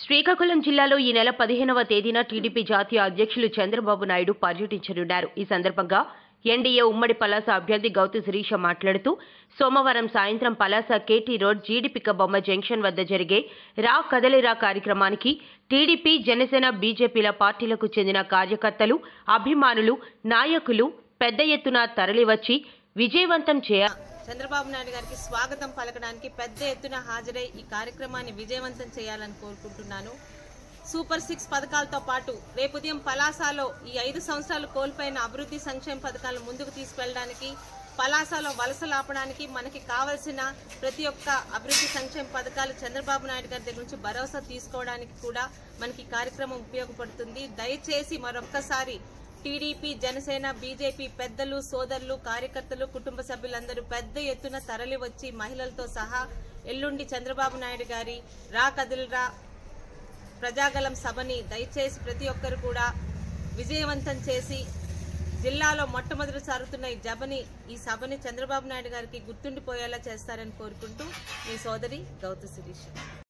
శ్రీకాకుళం జిల్లాలో ఈ నెల పదిహేనవ తేదీన టీడీపీ జాతీయ అధ్యక్షులు చంద్రబాబు నాయుడు పర్యటించనున్నారు. ఈ సందర్భంగా ఎన్డీఏ ఉమ్మడి పలాస అభ్యర్థి గౌతు శిరీష మాట్లాడుతూ సోమవారం సాయంత్రం పలాస కేటీ రోడ్ జీడిపిక బొమ్మ జంక్షన్ వద్ద జరిగే రా కదలిరా కార్యక్రమానికి టీడీపీ జనసేన బీజేపీల పార్టీలకు చెందిన కార్యకర్తలు అభిమానులు నాయకులు పెద్ద ఎత్తున తరలివచ్చి విజయవంతం చేయ చంద్రబాబు నాయుడు గారికి స్వాగతం పలకడానికి పెద్ద ఎత్తున హాజరై ఈ కార్యక్రమాన్ని విజయవంతం చేయాలని కోరుకుంటున్నాను. సూపర్ సిక్స్ పథకాలతో పాటు రేపు ఉదయం పలాసాలో ఈ ఐదు సంవత్సరాలు కోల్పోయిన అభివృద్ధి సంక్షేమ పథకాలను ముందుకు తీసుకెళ్ళడానికి పలాసాలో వలస లాపడానికి మనకి కావలసిన ప్రతి ఒక్క అభివృద్ధి సంక్షేమ పథకాలు చంద్రబాబు నాయుడు గారి దగ్గర నుంచి భరోసా తీసుకోవడానికి కూడా మనకి కార్యక్రమం ఉపయోగపడుతుంది. దయచేసి మరొక్కసారి టీడీపీ జనసేన బీజేపీ పెద్దలు సోదరులు కార్యకర్తలు కుటుంబ సభ్యులందరూ పెద్ద ఎత్తున తరలి వచ్చి మహిళలతో సహా ఎల్లుండి చంద్రబాబు నాయుడు గారి రా కదిలరా ప్రజాగలం సభని దయచేసి ప్రతి ఒక్కరు కూడా విజయవంతం చేసి జిల్లాలో మొట్టమొదటి సారుతున్న ఈ జబని ఈ సభని చంద్రబాబు నాయుడు గారికి గుర్తుండిపోయేలా చేస్తారని కోరుకుంటూ మీ సోదరి గౌత శిరీష్.